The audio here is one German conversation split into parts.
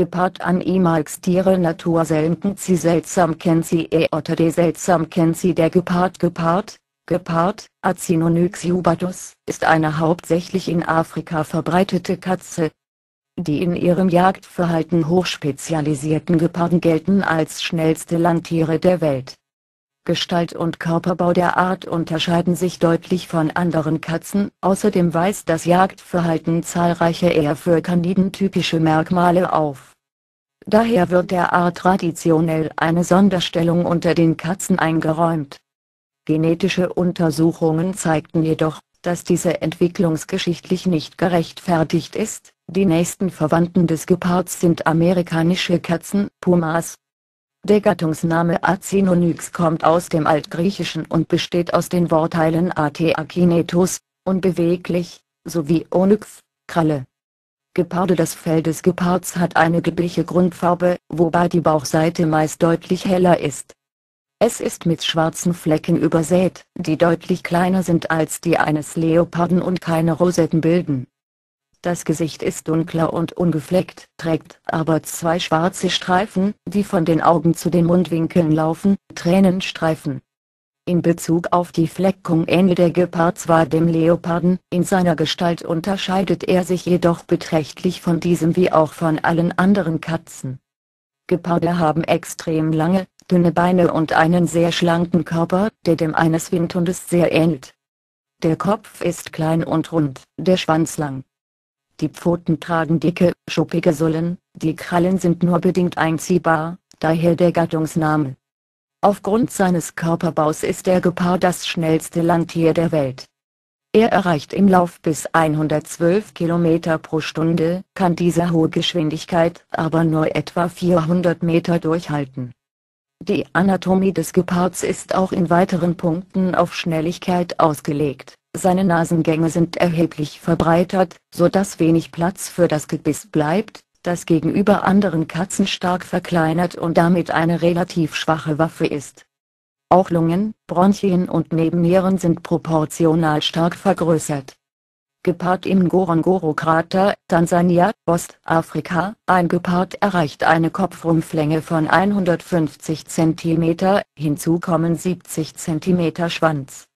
Gepard Animalx Tiere Natur selten sie seltsam kennen sie e Otter de seltsam kennen sie der Gepard Gepard, Gepard, Acinonyx jubatus, ist eine hauptsächlich in Afrika verbreitete Katze. Die in ihrem Jagdverhalten hochspezialisierten Geparden gelten als schnellste Landtiere der Welt. Gestalt und Körperbau der Art unterscheiden sich deutlich von anderen Katzen, außerdem weist das Jagdverhalten zahlreiche eher für Kaniden typische Merkmale auf. Daher wird der Art traditionell eine Sonderstellung unter den Katzen eingeräumt. Genetische Untersuchungen zeigten jedoch, dass diese entwicklungsgeschichtlich nicht gerechtfertigt ist, die nächsten Verwandten des Gepards sind amerikanische Katzen, Pumas, der Gattungsname Acinonyx kommt aus dem Altgriechischen und besteht aus den Wortteilen Ateakinetos, unbeweglich, sowie Onyx, Kralle. Geparde Das Fell des Gepards hat eine gelbliche Grundfarbe, wobei die Bauchseite meist deutlich heller ist. Es ist mit schwarzen Flecken übersät, die deutlich kleiner sind als die eines Leoparden und keine Rosetten bilden. Das Gesicht ist dunkler und ungefleckt, trägt aber zwei schwarze Streifen, die von den Augen zu den Mundwinkeln laufen, Tränenstreifen. In Bezug auf die Fleckung ähnelt der Gepard zwar dem Leoparden, in seiner Gestalt unterscheidet er sich jedoch beträchtlich von diesem wie auch von allen anderen Katzen. Geparde haben extrem lange, dünne Beine und einen sehr schlanken Körper, der dem eines Windhundes sehr ähnelt. Der Kopf ist klein und rund, der Schwanz lang. Die Pfoten tragen dicke, schuppige Sohlen, die Krallen sind nur bedingt einziehbar, daher der Gattungsname. Aufgrund seines Körperbaus ist der Gepard das schnellste Landtier der Welt. Er erreicht im Lauf bis 112 km pro Stunde, kann diese hohe Geschwindigkeit aber nur etwa 400 Meter durchhalten. Die Anatomie des Gepards ist auch in weiteren Punkten auf Schnelligkeit ausgelegt. Seine Nasengänge sind erheblich verbreitert, so dass wenig Platz für das Gebiss bleibt, das gegenüber anderen Katzen stark verkleinert und damit eine relativ schwache Waffe ist. Auch Lungen, Bronchien und Nebennieren sind proportional stark vergrößert. Gepard im Ngorongoro-Krater, Tansania, Ostafrika. Ein Gepard erreicht eine Kopfrumpflänge von 150 cm, hinzu kommen 70 cm Schwanz.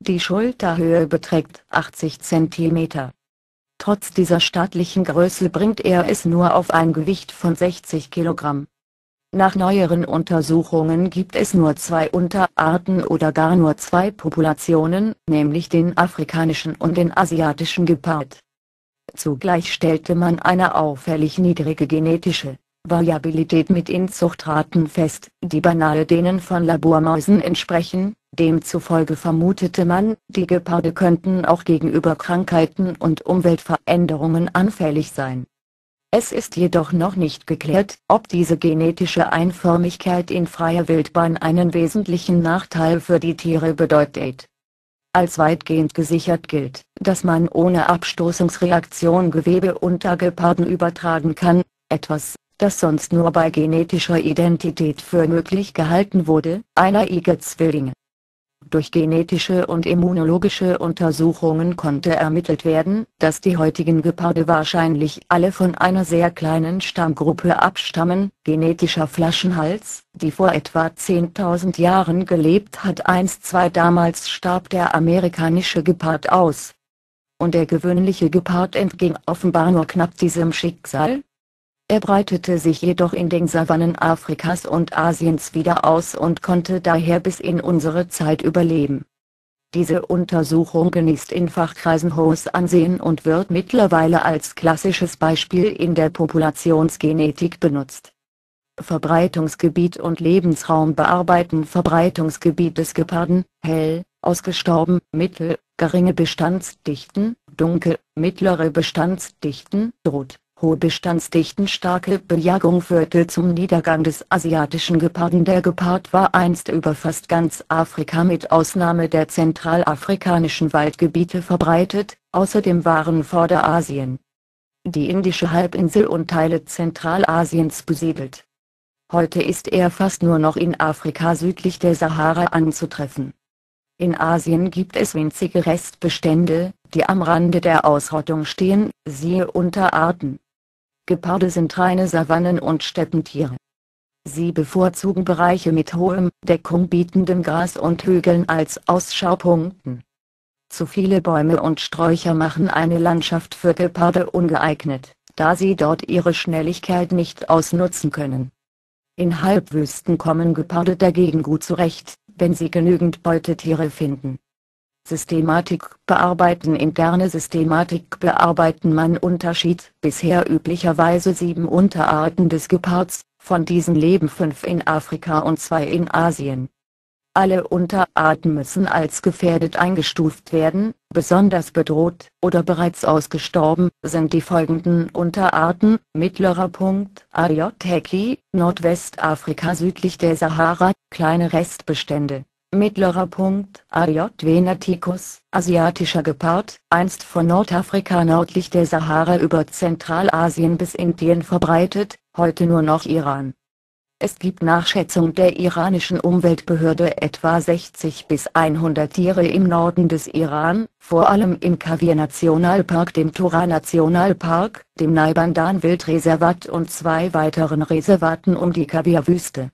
Die Schulterhöhe beträgt 80 cm. Trotz dieser stattlichen Größe bringt er es nur auf ein Gewicht von 60 kg. Nach neueren Untersuchungen gibt es nur zwei Unterarten oder gar nur zwei Populationen, nämlich den afrikanischen und den asiatischen Gepard. Zugleich stellte man eine auffällig niedrige genetische Variabilität mit Inzuchtraten fest, die beinahe denen von Labormäusen entsprechen, demzufolge vermutete man, die Geparde könnten auch gegenüber Krankheiten und Umweltveränderungen anfällig sein. Es ist jedoch noch nicht geklärt, ob diese genetische Einförmigkeit in freier Wildbahn einen wesentlichen Nachteil für die Tiere bedeutet. Als weitgehend gesichert gilt, dass man ohne Abstoßungsreaktion Gewebe unter Geparden übertragen kann, etwas, das sonst nur bei genetischer Identität für möglich gehalten wurde, eineige Zwillinge. Durch genetische und immunologische Untersuchungen konnte ermittelt werden, dass die heutigen Geparde wahrscheinlich alle von einer sehr kleinen Stammgruppe abstammen, genetischer Flaschenhals, die vor etwa 10.000 Jahren gelebt hat einst zwei damals starb der amerikanische Gepard aus. Und der gewöhnliche Gepard entging offenbar nur knapp diesem Schicksal, er breitete sich jedoch in den Savannen Afrikas und Asiens wieder aus und konnte daher bis in unsere Zeit überleben. Diese Untersuchung genießt in Fachkreisen hohes Ansehen und wird mittlerweile als klassisches Beispiel in der Populationsgenetik benutzt. Verbreitungsgebiet und Lebensraum bearbeiten Verbreitungsgebiet des Geparden, hell, ausgestorben, mittel, geringe Bestandsdichten, dunkel, mittlere Bestandsdichten, rot hohe Bestandsdichten starke Bejagung führte zum Niedergang des asiatischen Geparden. Der Gepard war einst über fast ganz Afrika mit Ausnahme der zentralafrikanischen Waldgebiete verbreitet, außerdem waren Vorderasien, die indische Halbinsel und Teile Zentralasiens besiedelt. Heute ist er fast nur noch in Afrika südlich der Sahara anzutreffen. In Asien gibt es winzige Restbestände, die am Rande der Ausrottung stehen, siehe Unterarten. Geparde sind reine Savannen- und Steppentiere. Sie bevorzugen Bereiche mit hohem, Deckung bietendem Gras und Hügeln als Ausschaupunkten. Zu viele Bäume und Sträucher machen eine Landschaft für Geparde ungeeignet, da sie dort ihre Schnelligkeit nicht ausnutzen können. In Halbwüsten kommen Geparde dagegen gut zurecht, wenn sie genügend Beutetiere finden. Systematik bearbeiten Interne Systematik bearbeiten Man Unterschied Bisher üblicherweise sieben Unterarten des Gepards, von diesen leben fünf in Afrika und zwei in Asien. Alle Unterarten müssen als gefährdet eingestuft werden, besonders bedroht, oder bereits ausgestorben, sind die folgenden Unterarten, mittlerer Punkt, Ayoteki, Nordwestafrika südlich der Sahara, kleine Restbestände, Mittlerer Punkt, AJ venaticus, asiatischer Gepard, einst von Nordafrika nördlich der Sahara über Zentralasien bis Indien verbreitet, heute nur noch Iran. Es gibt nach Schätzung der iranischen Umweltbehörde etwa 60 bis 100 Tiere im Norden des Iran, vor allem im Kavir-Nationalpark dem Tora-Nationalpark, dem Naibandan-Wildreservat und zwei weiteren Reservaten um die Kavir-Wüste.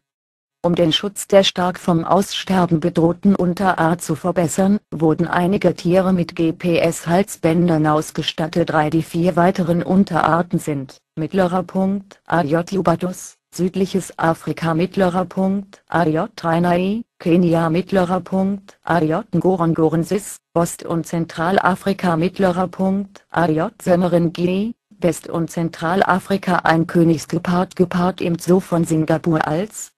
Um den Schutz der stark vom Aussterben bedrohten Unterart zu verbessern, wurden einige Tiere mit GPS-Halsbändern ausgestattet. Drei die vier weiteren Unterarten sind, mittlerer Punkt, AJ jubatus, südliches Afrika mittlerer Punkt, AJ trainai, Kenia mittlerer Punkt, AJ ngorongorensis, Ost- und Zentralafrika mittlerer Punkt, AJ Semmerengii, West- und Zentralafrika ein Königsgepard Gepard im Zoo von Singapur als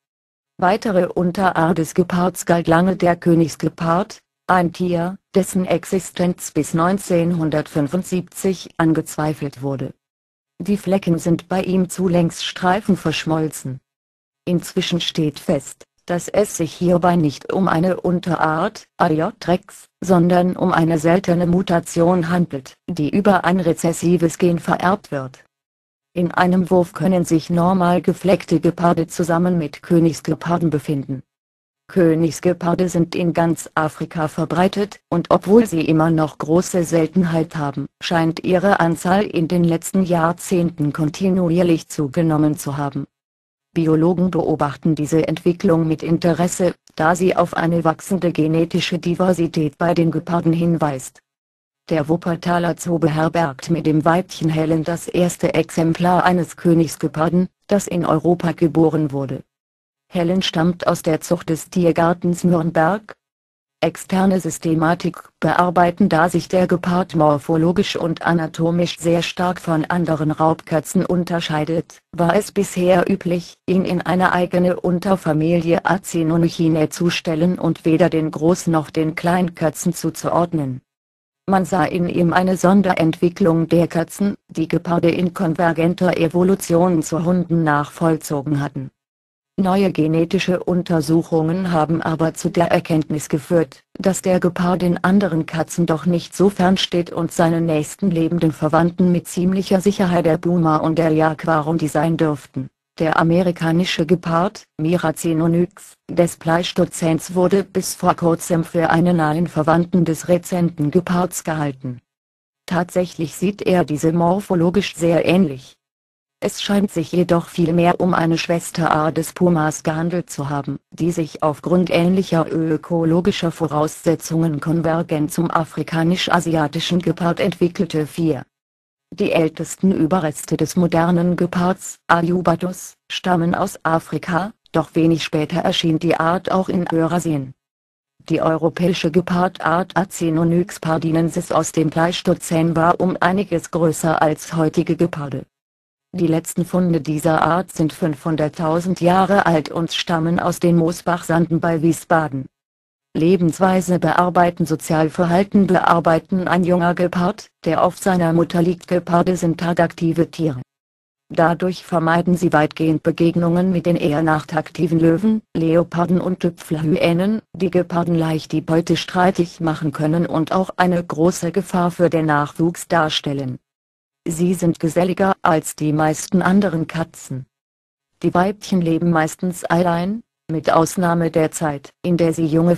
Weitere Unterart des Gepards galt lange der Königsgepard, ein Tier, dessen Existenz bis 1975 angezweifelt wurde. Die Flecken sind bei ihm zu Längsstreifen verschmolzen. Inzwischen steht fest, dass es sich hierbei nicht um eine Unterart, Adiotrex, sondern um eine seltene Mutation handelt, die über ein rezessives Gen vererbt wird in einem Wurf können sich normal gefleckte Geparde zusammen mit Königsgeparden befinden. Königsgeparde sind in ganz Afrika verbreitet, und obwohl sie immer noch große Seltenheit haben, scheint ihre Anzahl in den letzten Jahrzehnten kontinuierlich zugenommen zu haben. Biologen beobachten diese Entwicklung mit Interesse, da sie auf eine wachsende genetische Diversität bei den Geparden hinweist. Der Wuppertaler Zoo beherbergt mit dem Weibchen Helen das erste Exemplar eines Königsgeparden, das in Europa geboren wurde. Helen stammt aus der Zucht des Tiergartens Nürnberg. Externe Systematik bearbeiten Da sich der Gepard morphologisch und anatomisch sehr stark von anderen Raubkatzen unterscheidet, war es bisher üblich, ihn in eine eigene Unterfamilie Acinonychinae zu stellen und weder den Groß- noch den Kleinkatzen zuzuordnen. Man sah in ihm eine Sonderentwicklung der Katzen, die Geparde in konvergenter Evolution zu Hunden nachvollzogen hatten. Neue genetische Untersuchungen haben aber zu der Erkenntnis geführt, dass der Gepard den anderen Katzen doch nicht so fern steht und seine nächsten lebenden Verwandten mit ziemlicher Sicherheit der Puma und der Jaguarundi sein dürften. Der amerikanische Gepard, Miracinonyx, des Pleistozäns wurde bis vor kurzem für einen nahen Verwandten des rezenten Gepards gehalten. Tatsächlich sieht er diese morphologisch sehr ähnlich. Es scheint sich jedoch vielmehr um eine Schwesterart des Pumas gehandelt zu haben, die sich aufgrund ähnlicher ökologischer Voraussetzungen konvergent zum afrikanisch-asiatischen Gepard entwickelte. 4 die ältesten Überreste des modernen Gepards, Ajubatus, stammen aus Afrika, doch wenig später erschien die Art auch in Eurasien. Die europäische Gepardart Acinonyx pardinensis aus dem Pleistozän war um einiges größer als heutige Geparde. Die letzten Funde dieser Art sind 500.000 Jahre alt und stammen aus den Moosbachsanden bei Wiesbaden. Lebensweise bearbeiten Sozialverhalten bearbeiten Ein junger Gepard, der auf seiner Mutter liegt Geparde sind tagaktive Tiere. Dadurch vermeiden sie weitgehend Begegnungen mit den eher nachtaktiven Löwen, Leoparden und Tüpfelhyänen, die Geparden leicht die Beute streitig machen können und auch eine große Gefahr für den Nachwuchs darstellen. Sie sind geselliger als die meisten anderen Katzen. Die Weibchen leben meistens allein, mit Ausnahme der Zeit, in der sie junge